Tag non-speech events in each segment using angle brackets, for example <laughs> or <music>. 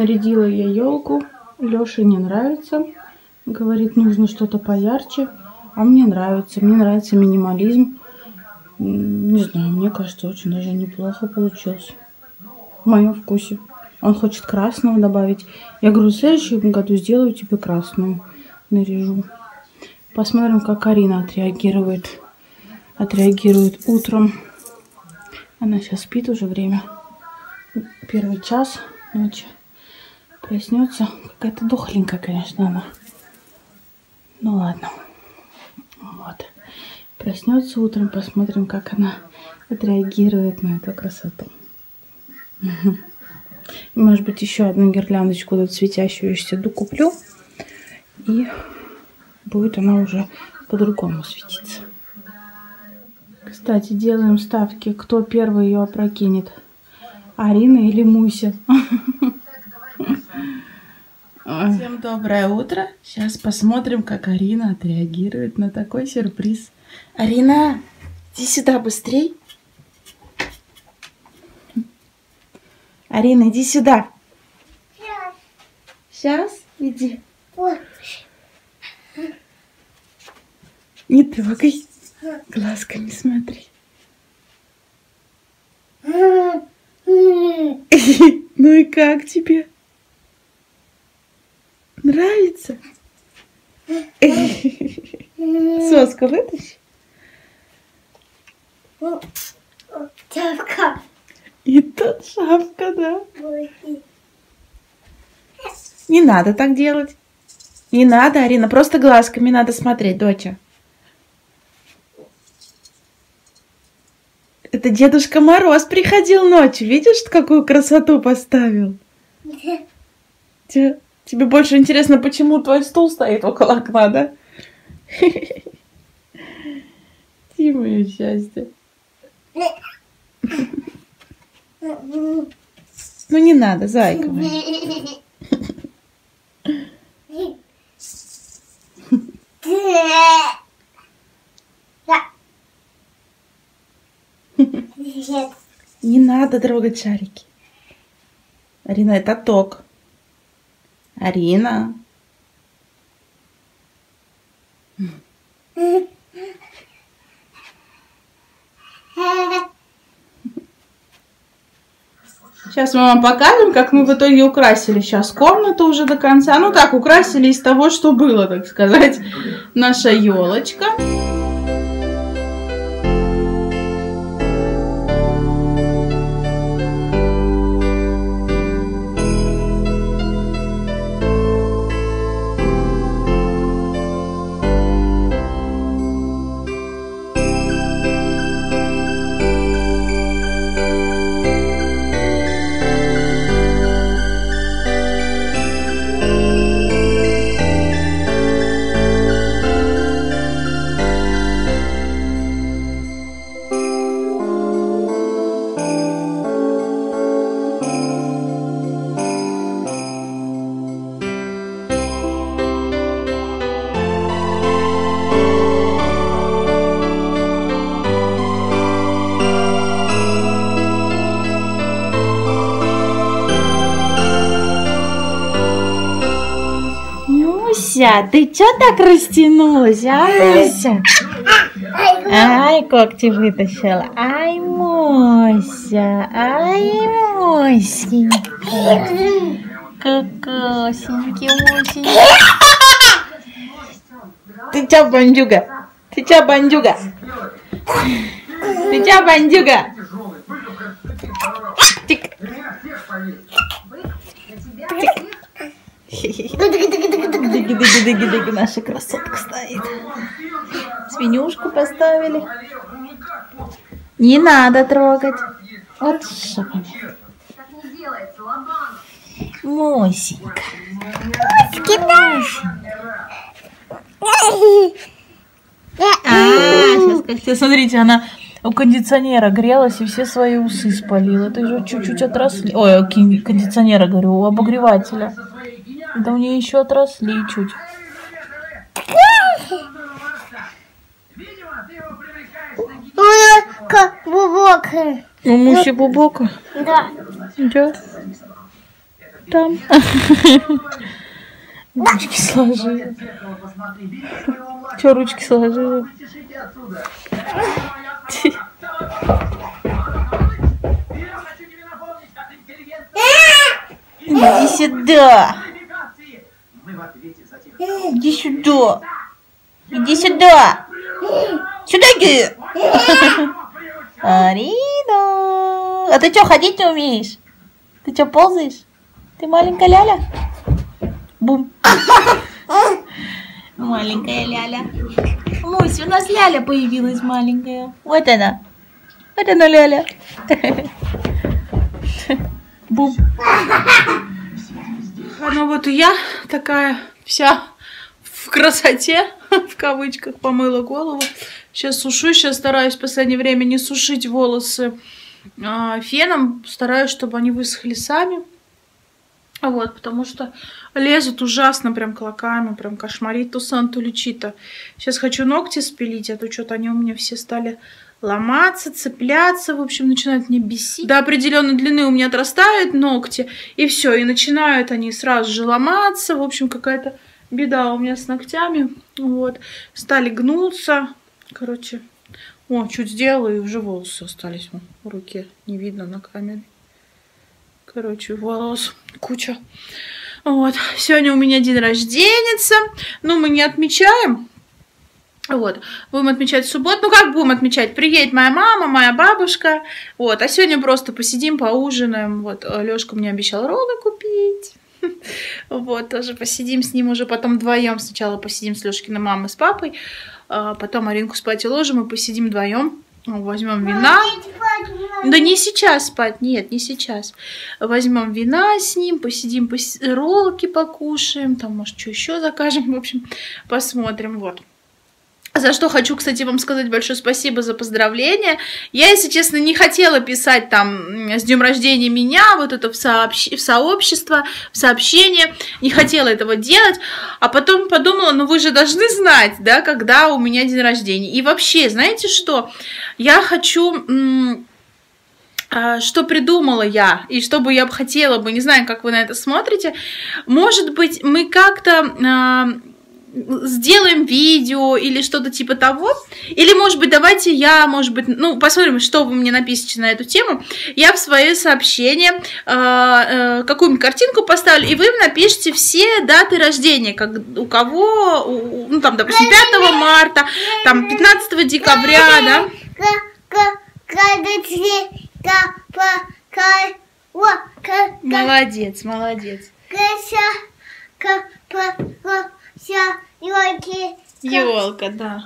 Нарядила я елку. Лёше не нравится. Говорит, нужно что-то поярче. А мне нравится. Мне нравится минимализм. Не знаю, мне кажется, очень даже неплохо получилось. В моем вкусе. Он хочет красного добавить. Я говорю, в следующем году сделаю тебе красную. Наряжу. Посмотрим, как Арина отреагирует. Отреагирует утром. Она сейчас спит уже время. Первый час ночи. Проснется. Какая-то дохленькая, конечно, она. Ну ладно. Вот. Проснется утром, посмотрим, как она отреагирует на эту красоту. Может быть, еще одну гирляндочку тут светящуюся докуплю. И будет она уже по-другому светиться. Кстати, делаем ставки, кто первый ее опрокинет. Арина или Муся. <laughs> Всем доброе утро. Сейчас посмотрим, как Арина отреагирует на такой сюрприз. Арина, иди сюда быстрей. Арина, иди сюда. Сейчас, иди. Не трогай. Глазками смотри. <laughs> Ну и как тебе? Нравится? Соску вытащи. Шапка. И тут шапка, да. Не надо так делать. Не надо, Арина, просто глазками надо смотреть, доча. Это Дедушка Мороз приходил ночью. Видишь, какую красоту поставил? <laughs> Тебе, тебе больше интересно, почему твой стул стоит около окна, да? Ты мое счастье. Ну не надо, зайка. Не надо трогать шарики. Арина, это ток. Арина. Сейчас мы вам покажем, как мы в итоге украсили сейчас комнату уже до конца. Ну так, украсили из того, что было, так сказать, наша елочка. Муся, ты чё так растянулась, а, Муся? Ай, когти вытащила. Ай, Муся, ай, Мусенька. Кокосенький, Мусенька. Ты чё, бандюга? Ты чё, бандюга? Ты чё, бандюга? Тик. Дыги-дыги-дыги-дыги, наша красотка стоит. Свинюшку поставили. Не надо трогать. Вот шапами. Мосенька. А, сейчас смотрите, она у кондиционера грелась и все свои усы спалила. Это же чуть-чуть отросли. Ой, кондиционера, говорю, у обогревателя. Да у нее еще отросли чуть. Как бубок. У Муси бубока? Да. Да. там. <laughs> Ручки сложила. Че ручки сложила? Иди сюда. Иди сюда. Иди сюда. Сюда иди. Арина. А ты что, ходить не умеешь? Ты что, ползаешь? Ты маленькая Ляля? Бум. <laughs> Маленькая Ляля. Мусь, у нас Ляля появилась маленькая. Вот она. Вот она Ляля. <laughs> Бум. Ну вот и я такая вся в красоте, <laughs> в кавычках, помыла голову. Сейчас сушу, сейчас стараюсь в последнее время не сушить волосы а, феном, стараюсь, чтобы они высохли сами. Вот, потому что лезут ужасно прям клоками, прям кошмарит то сан, то. Сейчас хочу ногти спилить, а то что-то они у меня все стали ломаться, цепляться, в общем, начинают мне бесить. До определенной длины у меня отрастают ногти, и все, и начинают они сразу же ломаться, в общем, какая-то беда у меня с ногтями, вот, стали гнуться, короче, о, чуть сделала, и уже волосы остались в руке, не видно на камере. Короче, волос куча. Вот, сегодня у меня день рождения, но мы не отмечаем, вот, будем отмечать субботу. Ну, как будем отмечать? Приедет моя мама, моя бабушка. Вот, а сегодня просто посидим, поужинаем. Вот, Лёшка мне обещал роллы купить. <laughs> Вот, тоже посидим с ним уже потом вдвоем. Сначала посидим с Лёшкиной мамой, с папой. А потом Аринку спать уложим и посидим вдвоем. Возьмем вина. Да не сейчас спать, нет, не сейчас. Возьмем вина с ним, посидим, пос... роллки покушаем, там, может, что еще закажем, <laughs> в общем, посмотрим, вот. За что хочу, кстати, вам сказать большое спасибо за поздравления. Я, если честно, не хотела писать там с днем рождения меня, вот это в, сообщ... в сообщество, в сообщение. Не хотела этого делать. А потом подумала, ну вы же должны знать, да, когда у меня день рождения. И вообще, знаете что? Я хочу а, что придумала я и что бы я бы хотела бы, не знаю, как вы на это смотрите, может быть, мы как-то а, сделаем видео или что-то типа того. Или, может быть, давайте я, может быть, ну, посмотрим, что вы мне напишите на эту тему. Я в свое сообщение э, э, какую-нибудь картинку поставлю, и вы напишите все даты рождения, как у кого, у, ну, там, допустим, 5 марта, там, 15 декабря, да? Молодец, молодец. sure you like it. Елка, да.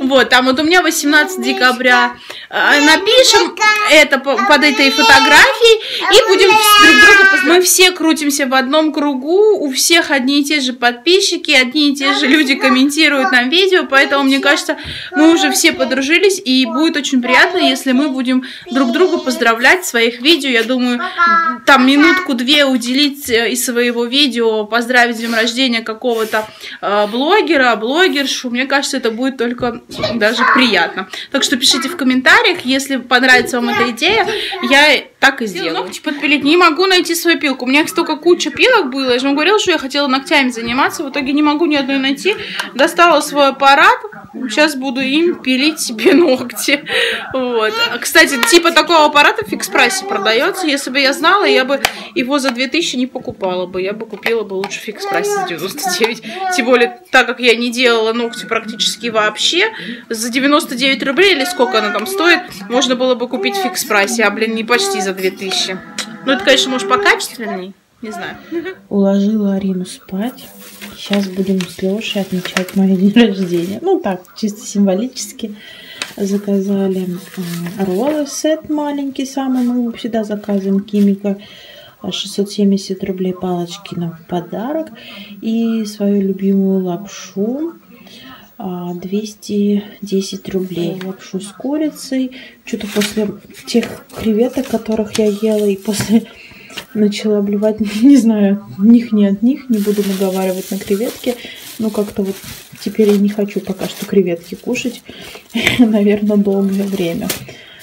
Вот, там вот у меня 18 декабря. А, напишем это под этой фотографией и будем друг друга... Мы все крутимся в одном кругу, у всех одни и те же подписчики, одни и те же люди комментируют нам видео, поэтому, мне кажется, мы уже все подружились, и будет очень приятно, если мы будем друг друга поздравлять в своих видео. Я думаю, там минутку-две уделить э, из своего видео, поздравить с днем рождения какого-то э, блогера, блогершу. Мне кажется, это будет только даже приятно. Так что пишите в комментариях, если понравится вам эта идея, я так и сделаю. Ногти подпилить. Не могу найти свою пилку. У меня столько куча пилок было. Я же вам говорила, что я хотела ногтями заниматься. В итоге не могу ни одной найти. Достала свой аппарат. Сейчас буду им пилить себе ногти. Вот. Кстати, типа такого аппарата в фикс-прайсе продается. Если бы я знала, я бы его за 2000 не покупала бы. Я бы купила бы лучше фикс-прайсе за 99. Тем более, так как я не делала ногти практически вообще, за 99 рублей или сколько она там стоит, можно было бы купить фикс-прайсе. А, блин, не почти за 2000. Ну, это, конечно, может, покачественней. Не знаю. Уложила Арину спать. Сейчас будем с Лешей отмечать мой <laughs> день рождения. Ну, так, чисто символически. Заказали роллы, сет маленький самый. Мы всегда заказываем Кимика. 670 рублей палочки на подарок. И свою любимую лапшу 210 рублей. Лапшу с курицей. Что-то после тех креветок, которых я ела, и после <laughs> начала обливать, <laughs> не знаю, них не от них, не буду наговаривать на креветки. Ну, как-то вот теперь я не хочу пока что креветки кушать, <laughs> наверное, долгое время.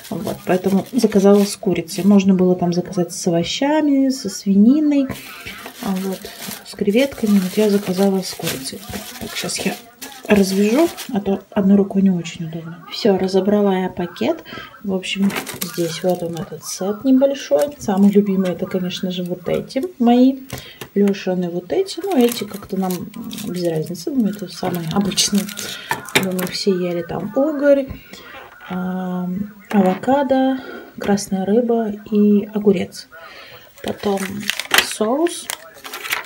Вот, поэтому заказала с курицей. Можно было там заказать с овощами, со свининой, а вот, с креветками. Вот я заказала с курицей. Так, сейчас я развяжу, а то одной рукой не очень удобно. Все, разобрала я пакет. В общем, здесь вот он этот сет небольшой. Самый любимый это, конечно же, вот эти мои. Лешины вот эти. Ну, эти как-то нам без разницы. Ну, это самые обычные. Думаю, все ели там угорь, авокадо, красная рыба и огурец. Потом соус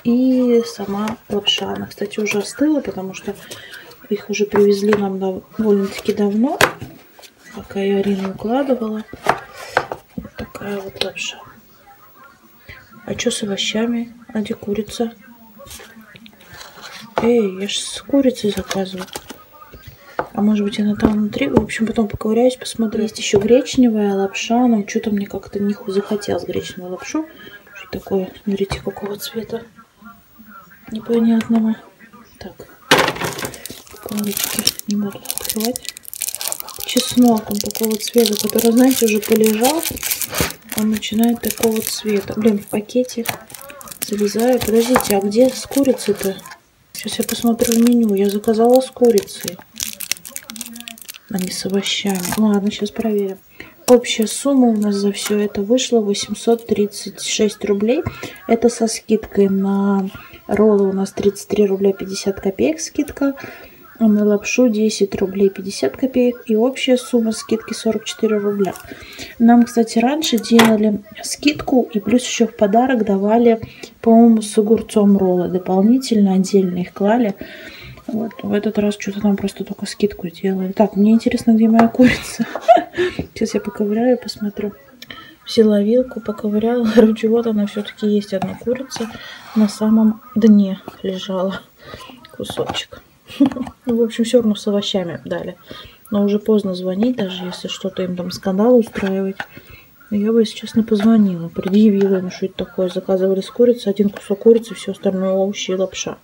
и сама лапша. Она, кстати, уже остыла, потому что их уже привезли нам довольно-таки давно, пока я Арину укладывала. Вот такая вот лапша. А что с овощами? А где курица? Эй, я же с курицей заказывала. А может быть она там внутри? В общем, потом поковыряюсь, посмотрю. Есть еще гречневая лапша, но что-то мне как-то не захотелось гречневую лапшу. Что такое? Смотрите, какого цвета. Непонятного. Так палочки не буду открывать. Чеснок, он такого цвета, который, знаете, уже полежал. Он начинает такого цвета. Блин, в пакете залезаю. Подождите, а где с курицей-то? Сейчас я посмотрю в меню. Я заказала с курицей, а не с овощами. Ладно, сейчас проверим. Общая сумма у нас за все это вышла 836 рублей. Это со скидкой на роллы у нас 33 рубля 50 копеек скидка а на лапшу 10 рублей 50 копеек и общая сумма скидки 44 рубля. Нам, кстати, раньше делали скидку и плюс еще в подарок давали, по-моему, с огурцом роллы. Дополнительно отдельно их клали. Вот, в этот раз что-то нам просто только скидку делали. Так, мне интересно, где моя курица. <laughs> Сейчас я поковыряю, посмотрю. Взяла вилку, поковыряла. <laughs> Короче, вот она все-таки есть одна курица. На самом дне лежала кусочек. Ну, в общем, все равно с овощами дали. Но уже поздно звонить, даже если что-то им там скандал устраивать. Я бы, если честно, позвонила, предъявила им, что это такое. Заказывали с курицей, один кусок курицы, все остальное овощи и лапша.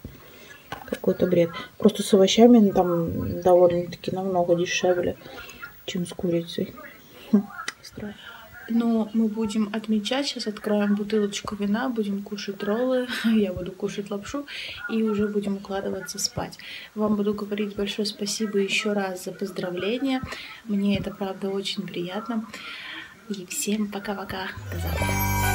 Какой-то бред. Просто с овощами там довольно-таки намного дешевле, чем с курицей. Хм, странно. Но мы будем отмечать, сейчас откроем бутылочку вина, будем кушать роллы, <laughs> я буду кушать лапшу и уже будем укладываться спать. Вам буду говорить большое спасибо еще раз за поздравления. Мне это, правда, очень приятно. И всем пока-пока. До завтра.